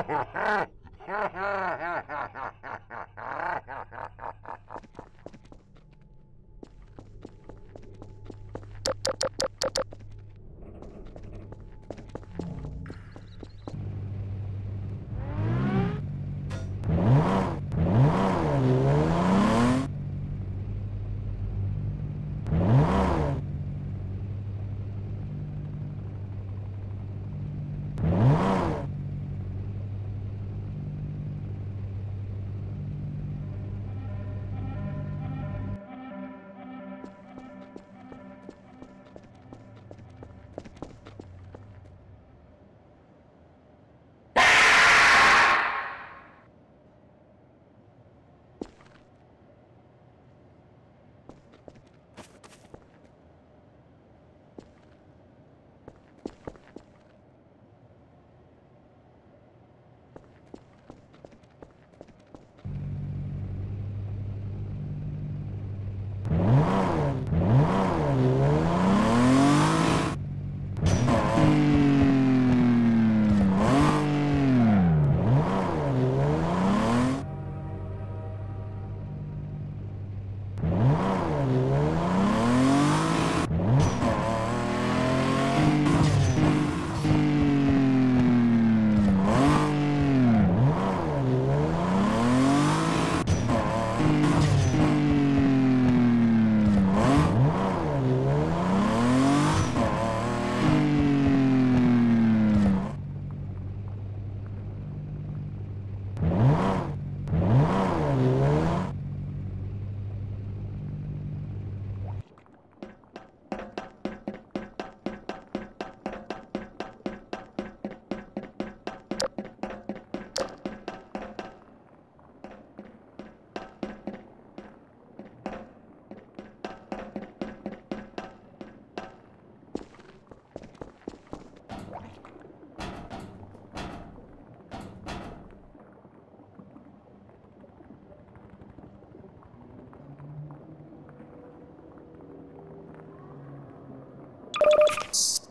Ha ha ha! you